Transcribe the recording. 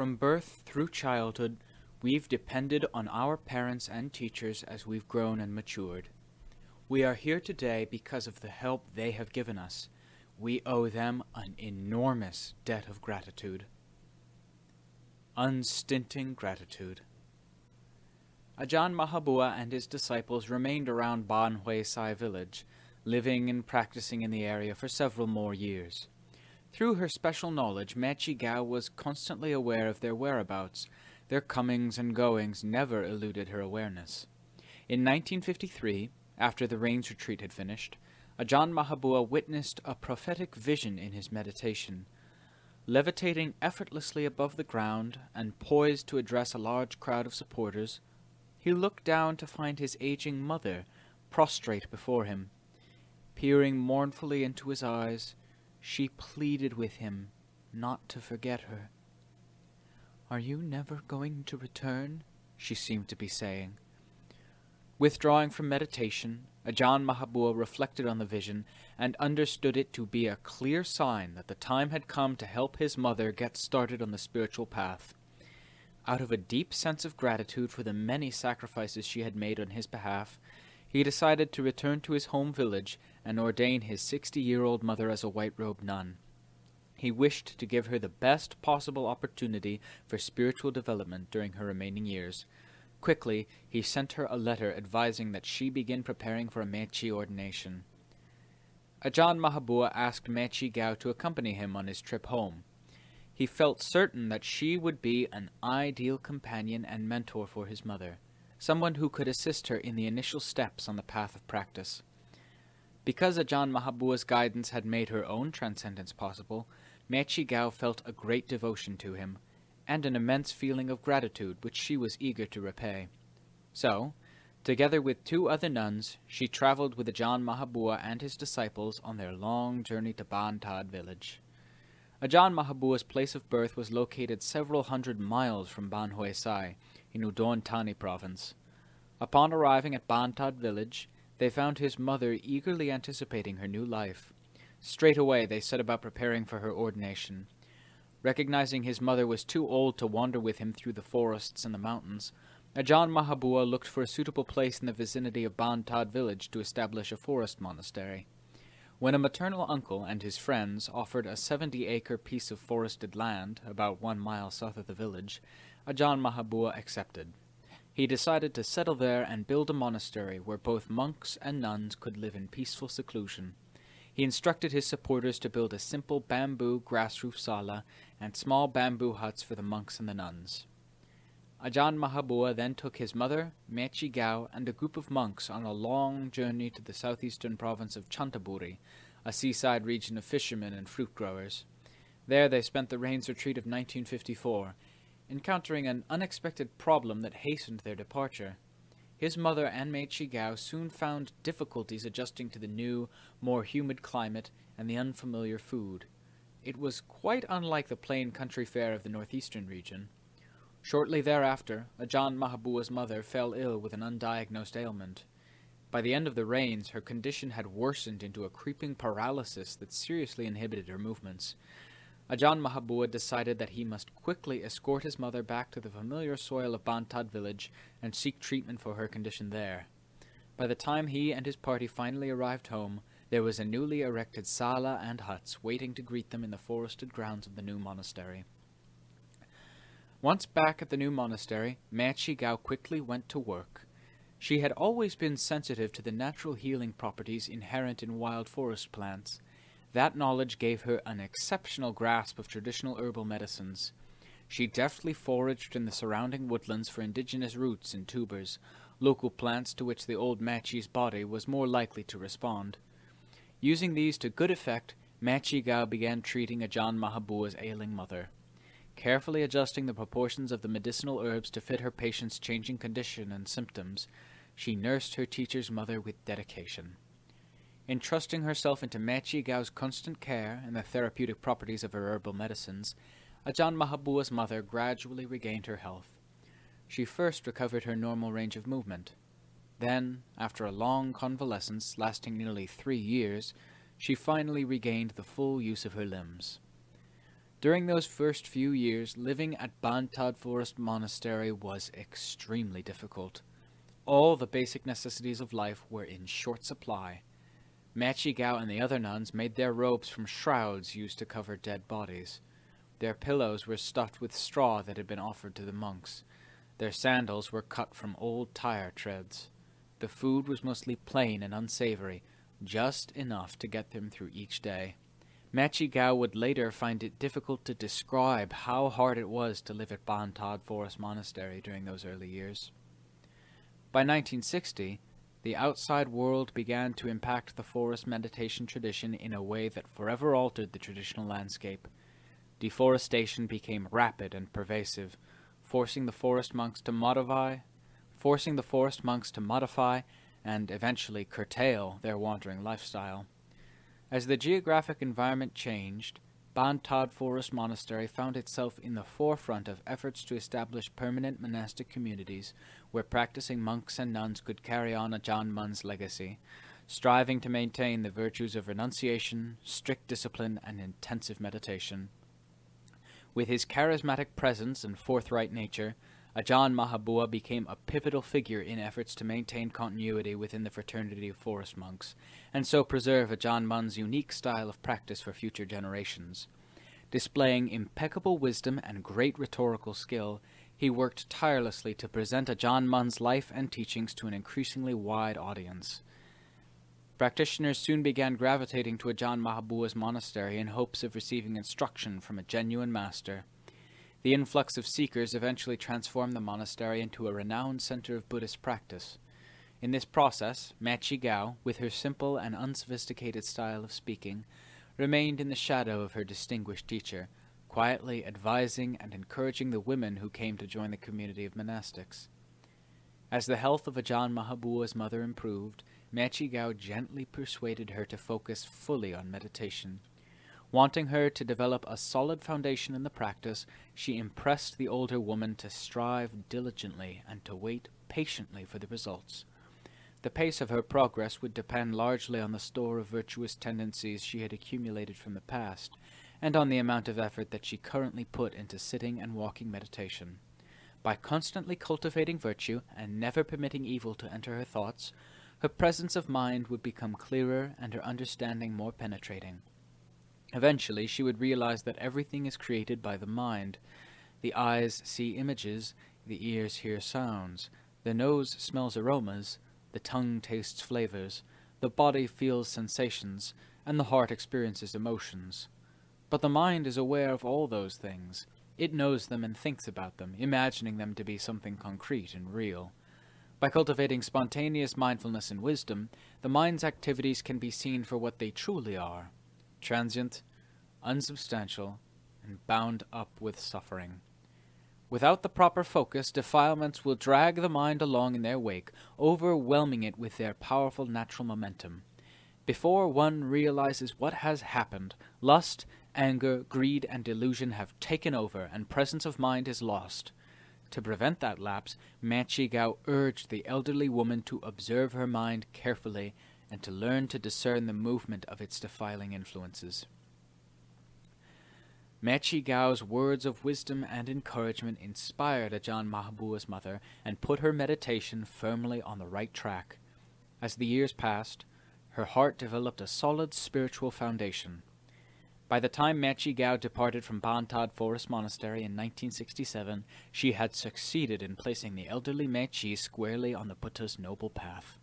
From birth through childhood, we've depended on our parents and teachers as we've grown and matured. We are here today because of the help they have given us. We owe them an enormous debt of gratitude. Unstinting gratitude. Ajaan Maha Boowa and his disciples remained around Ban Hui Sai village, living and practicing in the area for several more years. Through her special knowledge, Mae Chee Kaew was constantly aware of their whereabouts. Their comings and goings never eluded her awareness. In 1953, after the rains retreat had finished, Ajaan Maha Boowa witnessed a prophetic vision in his meditation. Levitating effortlessly above the ground and poised to address a large crowd of supporters, he looked down to find his aging mother prostrate before him. Peering mournfully into his eyes, she pleaded with him not to forget her. Are you never going to return? she seemed to be saying. Withdrawing from meditation, Ajaan Maha Boowa reflected on the vision and understood it to be a clear sign that the time had come to help his mother get started on the spiritual path. Out of a deep sense of gratitude for the many sacrifices she had made on his behalf, he decided to return to his home village and ordain his sixty year old mother as a white robed nun. He wished to give her the best possible opportunity for spiritual development during her remaining years. Quickly, he sent her a letter advising that she begin preparing for a Mechi ordination. Ajaan Maha Boowa asked Mae Chee Kaew to accompany him on his trip home. He felt certain that she would be an ideal companion and mentor for his mother someone who could assist her in the initial steps on the path of practice. Because Ajaan Maha Boowa's guidance had made her own transcendence possible, Mae Chee Kaew felt a great devotion to him, and an immense feeling of gratitude which she was eager to repay. So, together with two other nuns, she traveled with Ajaan Maha Boowa and his disciples on their long journey to Bantad village. Ajaan Maha Boowa's place of birth was located several hundred miles from Ban Hui Sai, in Udon Thani province. Upon arriving at Bantad village, they found his mother eagerly anticipating her new life. Straight away they set about preparing for her ordination. Recognizing his mother was too old to wander with him through the forests and the mountains, Ajaan Maha Boowa looked for a suitable place in the vicinity of Bantad village to establish a forest monastery. When a maternal uncle and his friends offered a seventy acre piece of forested land, about one mile south of the village, Ajaan Maha Boowa accepted. He decided to settle there and build a monastery where both monks and nuns could live in peaceful seclusion. He instructed his supporters to build a simple bamboo grass roof sala and small bamboo huts for the monks and the nuns. Ajaan Maha Boowa then took his mother, Mae Chee Kaew, and a group of monks on a long journey to the southeastern province of Chantaburi, a seaside region of fishermen and fruit growers. There they spent the rains retreat of 1954 encountering an unexpected problem that hastened their departure. His mother and Mae Chee Kaew soon found difficulties adjusting to the new, more humid climate and the unfamiliar food. It was quite unlike the plain country fare of the northeastern region. Shortly thereafter, Ajaan Maha Boowa's mother fell ill with an undiagnosed ailment. By the end of the rains, her condition had worsened into a creeping paralysis that seriously inhibited her movements. Ajaan Maha Boowa decided that he must quickly escort his mother back to the familiar soil of Bantad village and seek treatment for her condition there. By the time he and his party finally arrived home, there was a newly erected sala and huts waiting to greet them in the forested grounds of the new monastery. Once back at the new monastery, Mae Chee Kaew quickly went to work. She had always been sensitive to the natural healing properties inherent in wild forest plants, that knowledge gave her an exceptional grasp of traditional herbal medicines. She deftly foraged in the surrounding woodlands for indigenous roots and tubers, local plants to which the old Mechi's body was more likely to respond. Using these to good effect, Mae Chee Kaew began treating Ajaan Maha Boowa's ailing mother. Carefully adjusting the proportions of the medicinal herbs to fit her patient's changing condition and symptoms, she nursed her teacher's mother with dedication. Entrusting herself into Mae Chee Kaew's constant care and the therapeutic properties of her herbal medicines, Ajaan Maha Boowa's mother gradually regained her health. She first recovered her normal range of movement. Then, after a long convalescence lasting nearly three years, she finally regained the full use of her limbs. During those first few years, living at Bantad Forest Monastery was extremely difficult. All the basic necessities of life were in short supply. Mae Chee Kaew and the other nuns made their robes from shrouds used to cover dead bodies. Their pillows were stuffed with straw that had been offered to the monks. Their sandals were cut from old tire treads. The food was mostly plain and unsavory, just enough to get them through each day. Mae Chee Kaew would later find it difficult to describe how hard it was to live at Bantad Forest Monastery during those early years. By 1960, the outside world began to impact the forest meditation tradition in a way that forever altered the traditional landscape. Deforestation became rapid and pervasive, forcing the forest monks to modify, forcing the forest monks to modify and eventually curtail their wandering lifestyle. As the geographic environment changed, Bantad Forest Monastery found itself in the forefront of efforts to establish permanent monastic communities where practicing monks and nuns could carry on Ajaan Mun's legacy, striving to maintain the virtues of renunciation, strict discipline, and intensive meditation. With his charismatic presence and forthright nature, Ajaan Maha Boowa became a pivotal figure in efforts to maintain continuity within the fraternity of forest monks, and so preserve Ajaan Mun's unique style of practice for future generations. Displaying impeccable wisdom and great rhetorical skill, he worked tirelessly to present Ajaan Mun's life and teachings to an increasingly wide audience. Practitioners soon began gravitating to Ajaan Maha Boowa's monastery in hopes of receiving instruction from a genuine master. The influx of seekers eventually transformed the monastery into a renowned center of Buddhist practice. In this process, Mae Chee Kaew, with her simple and unsophisticated style of speaking, remained in the shadow of her distinguished teacher, quietly advising and encouraging the women who came to join the community of monastics. As the health of Ajaan Maha Boowa's mother improved, Mae Chee Kaew gently persuaded her to focus fully on meditation. Wanting her to develop a solid foundation in the practice, she impressed the older woman to strive diligently and to wait patiently for the results. The pace of her progress would depend largely on the store of virtuous tendencies she had accumulated from the past, and on the amount of effort that she currently put into sitting and walking meditation. By constantly cultivating virtue and never permitting evil to enter her thoughts, her presence of mind would become clearer and her understanding more penetrating. Eventually, she would realize that everything is created by the mind. The eyes see images, the ears hear sounds, the nose smells aromas, the tongue tastes flavors, the body feels sensations, and the heart experiences emotions. But the mind is aware of all those things. It knows them and thinks about them, imagining them to be something concrete and real. By cultivating spontaneous mindfulness and wisdom, the mind's activities can be seen for what they truly are transient, unsubstantial, and bound up with suffering. Without the proper focus, defilements will drag the mind along in their wake, overwhelming it with their powerful natural momentum. Before one realizes what has happened, lust, anger, greed, and delusion have taken over, and presence of mind is lost. To prevent that lapse, Mae Chee Kaew urged the elderly woman to observe her mind carefully and to learn to discern the movement of its defiling influences. Mae Chee Kaew's words of wisdom and encouragement inspired Ajaan Maha Boowa's mother and put her meditation firmly on the right track. As the years passed, her heart developed a solid spiritual foundation. By the time Mae Chee Kaew departed from Bantad Forest Monastery in 1967, she had succeeded in placing the elderly Mechi squarely on the Buddha's noble path.